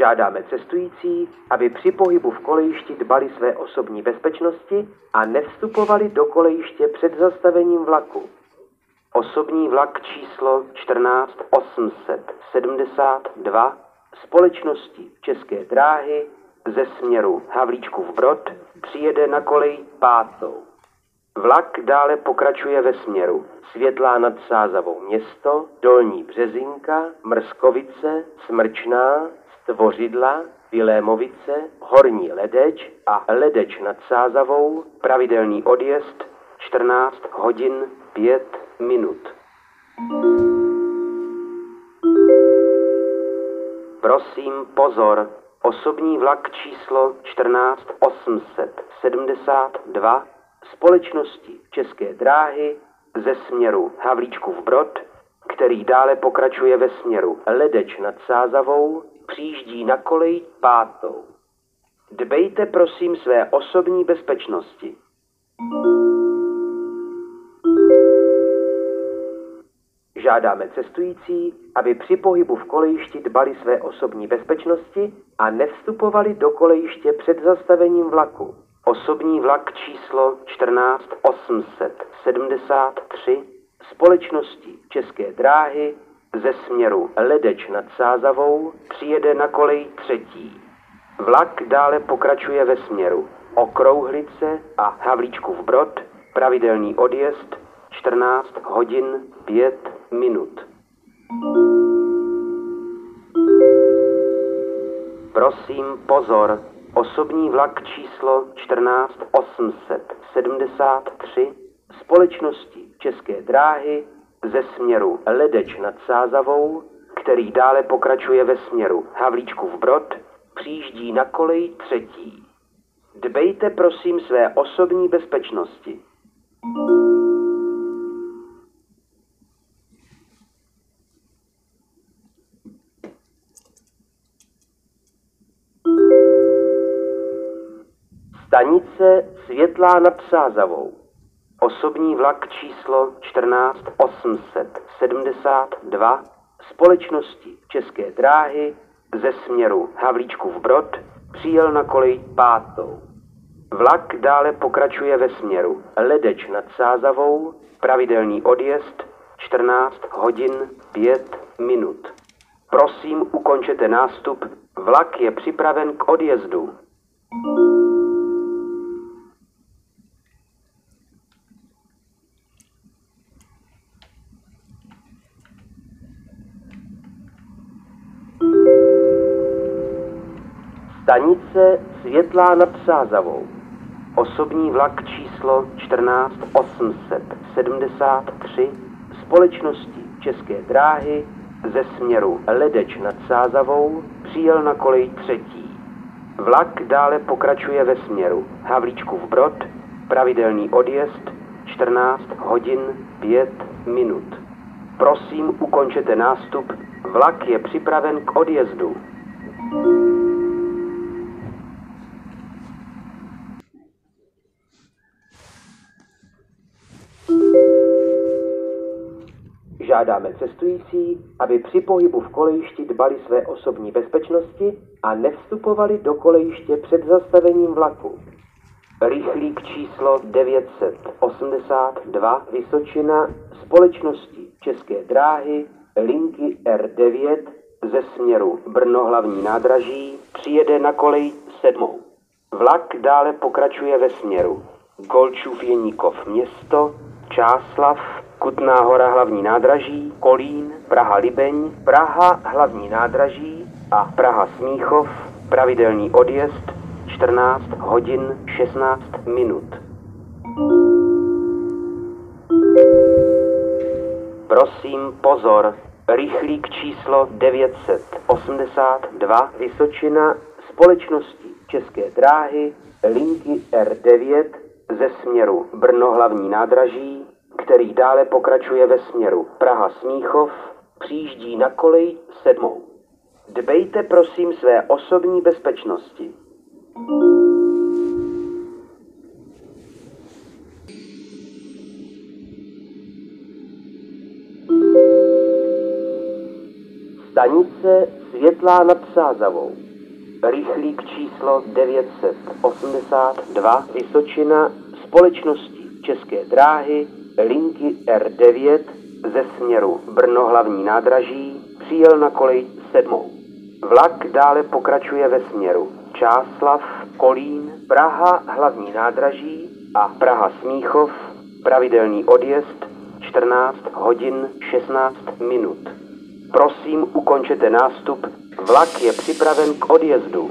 Žádáme cestující, aby při pohybu v kolejišti dbali své osobní bezpečnosti a nevstupovali do kolejiště před zastavením vlaku. Osobní vlak číslo 14872 společnosti České dráhy ze směru Havlíčkův Brod přijede na kolej pátou. Vlak dále pokračuje ve směru Světlá nad Sázavou město, Dolní Březinka, Mrskovice, Smrčná, Stvořidla, Vilémovice, Horní Ledeč a Ledeč nad Sázavou, pravidelný odjezd 14 hodin 5 minut. Prosím, pozor, osobní vlak číslo 14872 společnosti České dráhy ze směru Havlíčkův Brod, který dále pokračuje ve směru Ledeč nad Sázavou, přijíždí na kolej pátou. Dbejte prosím své osobní bezpečnosti. Žádáme cestující, aby při pohybu v kolejišti dbali své osobní bezpečnosti a nevstupovali do kolejiště před zastavením vlaku. Osobní vlak číslo 14873 společnosti České dráhy ze směru Ledeč nad Sázavou přijede na kolej třetí. Vlak dále pokračuje ve směru Okrouhlice a Havlíčkův Brod, pravidelný odjezd 14 hodin 5 minut. Prosím, pozor, osobní vlak číslo 14873 společnosti České dráhy ze směru Ledeč nad Sázavou, který dále pokračuje ve směru Havlíčkův Brod, přijíždí na kolej třetí. Dbejte prosím své osobní bezpečnosti. Stanice Světlá nad Sázavou. Osobní vlak číslo 14872 společnosti České dráhy ze směru Havlíčkův Brod přijel na kolej pátou. Vlak dále pokračuje ve směru Ledeč nad Sázavou, pravidelný odjezd 14 hodin 5 minut. Prosím, ukončete nástup, vlak je připraven k odjezdu. Stanice Světlá nad Sázavou. Osobní vlak číslo 14873 společnosti České dráhy ze směru Ledeč nad Sázavou přijel na kolej třetí. Vlak dále pokračuje ve směru Havlíčkův Brod, pravidelný odjezd 14 hodin 5 minut. Prosím, ukončete nástup, vlak je připraven k odjezdu. Žádáme cestující, aby při pohybu v kolejišti dbali své osobní bezpečnosti a nevstupovali do kolejiště před zastavením vlaku. Rychlík číslo 982 Vysočina společnosti České dráhy linky R9 ze směru Brno hlavní nádraží přijede na kolej sedmou. Vlak dále pokračuje ve směru Golčův Jeníkov město, Čáslav, Kutná hora hlavní nádraží, Kolín, Praha Libeň, Praha hlavní nádraží a Praha Smíchov, pravidelný odjezd 14 hodin 16 minut. Prosím, pozor, rychlík číslo 982 Vysočina společnosti České dráhy linky R9 ze směru Brno hlavní nádraží který dále pokračuje ve směru Praha Smíchov, přijíždí na kolej sedmou. Dbejte prosím své osobní bezpečnosti. Stanice Světlá nad Sázavou. Rychlík číslo 982 Vysočina společnosti České dráhy linky R9 ze směru Brno hlavní nádraží přijel na kolej sedmou. Vlak dále pokračuje ve směru Čáslav, Kolín, Praha hlavní nádraží a Praha Smíchov, pravidelný odjezd 14 hodin 16 minut. Prosím, ukončete nástup, vlak je připraven k odjezdu.